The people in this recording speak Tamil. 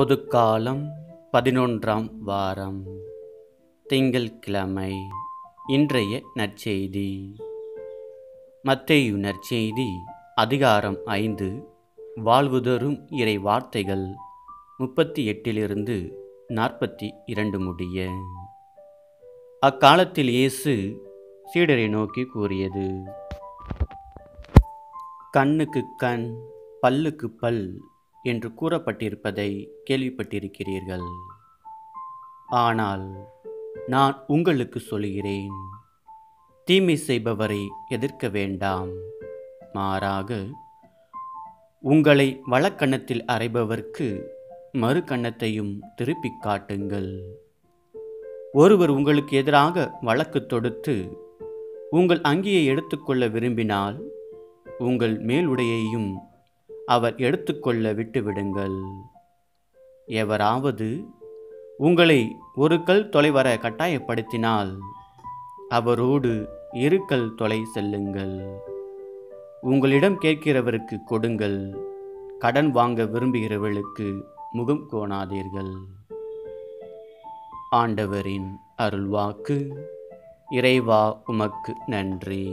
பொதுக்காலம் பதினொன்றாம் வாரம். திங்கள்கிழமை இன்றைய நற்செய்தி. மத்தேயு நற்செய்தி அதிகாரம் ஐந்து வாழ்வுதரும் இறை வார்த்தைகள் முப்பத்தி எட்டிலிருந்து நாற்பத்தி இரண்டு முடிய. அக்காலத்தில் இயேசு சீடரை நோக்கி கூறியது கண்ணுக்கு கண் பல்லுக்கு பல் என்று கூறப்பட்டிருப்பதை கேள்விப்பட்டிருக்கிறீர்கள். ஆனால் நான் உங்களுக்கு சொல்கிறேன் தீமை செய்பவரை எதிர்க்க வேண்டாம். மாறாக உங்களை வலக்கண்ணத்தில் அறைபவர்க்கு மறு கன்னத்தையும் திருப்பிக் காட்டுங்கள். ஒருவர் உங்களுக்கு எதிராக வழக்கு தொடுத்து உங்கள் அங்கியை எடுத்துக்கொள்ள விரும்பினால் உங்கள் மேலுடையையும் அவர் எடுத்துக்கொள்ள விட்டுவிடுங்கள். எவராவது உங்களை ஒரு கல் தொலைவர கட்டாயப்படுத்தினால் அவரோடு இரு கல் தொலை செல்லுங்கள். உங்களிடம் கேட்கிறவருக்கு கொடுங்கள். கடன் வாங்க விரும்புகிறவர்களுக்கு முகம் கோணாதீர்கள். ஆண்டவரின் அருள்வாக்கு இறைவா உமக்கு நன்றி.